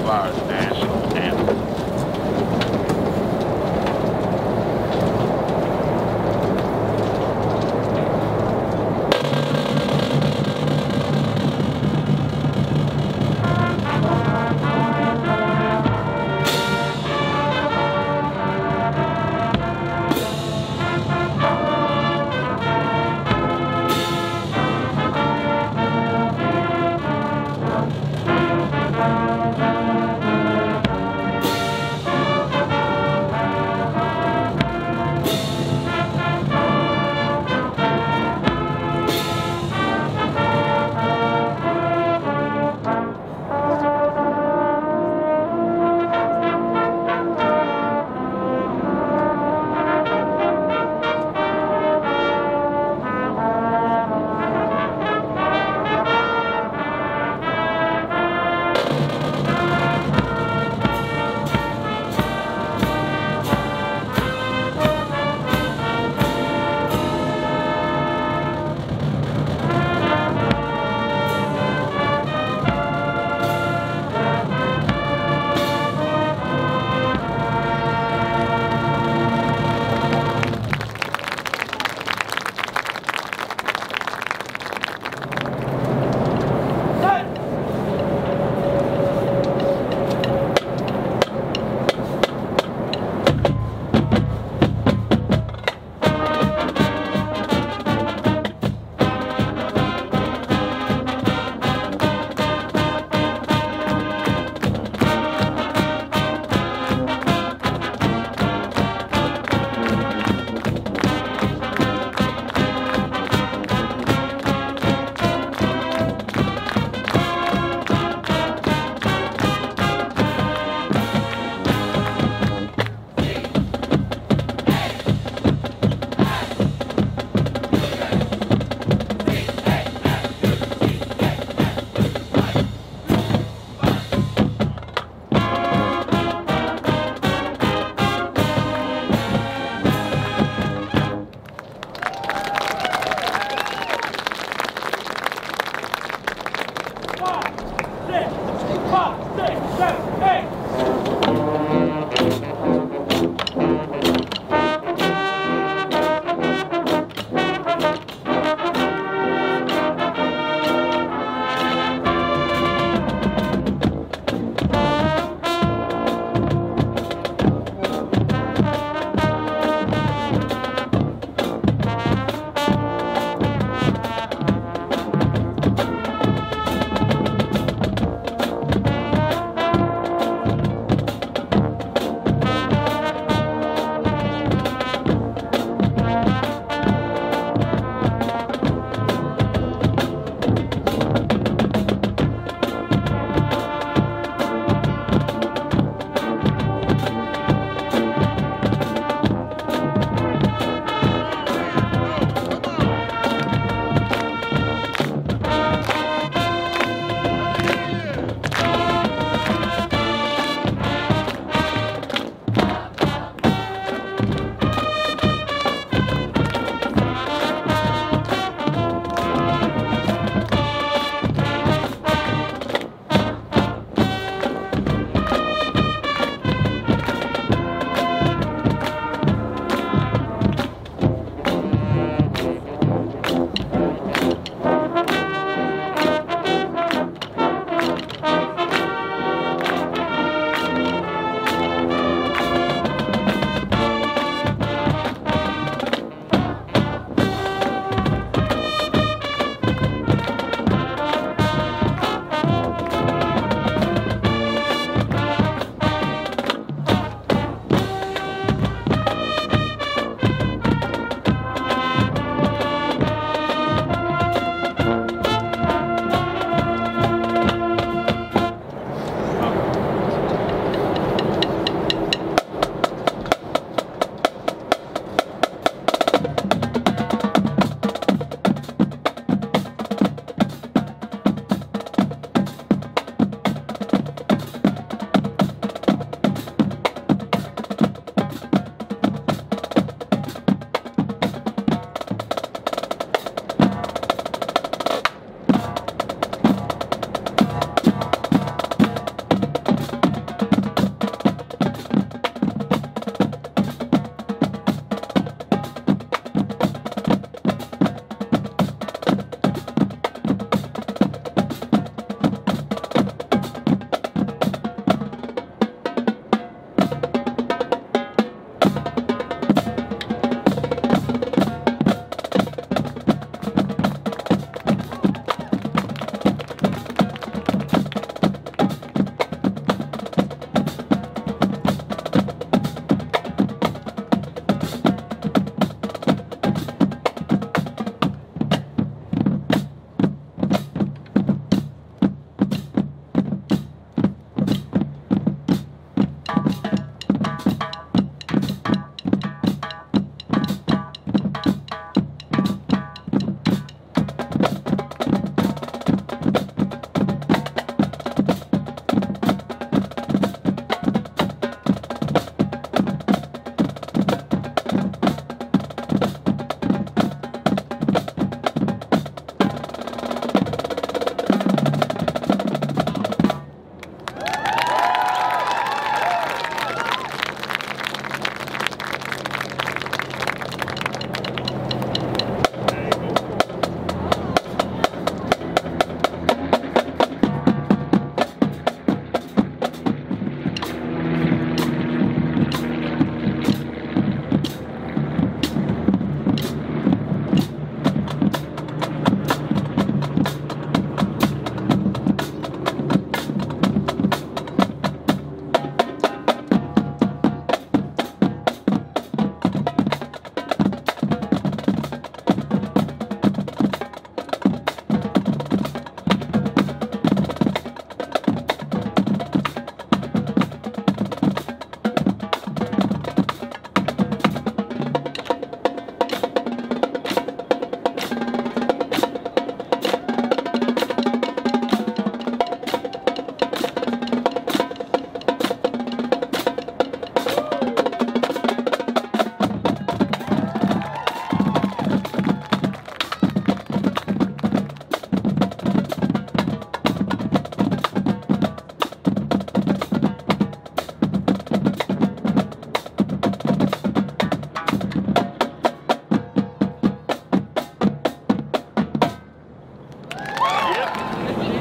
of our national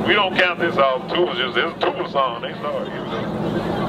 we don't count this off. Two just, it's a Tuba song. They started.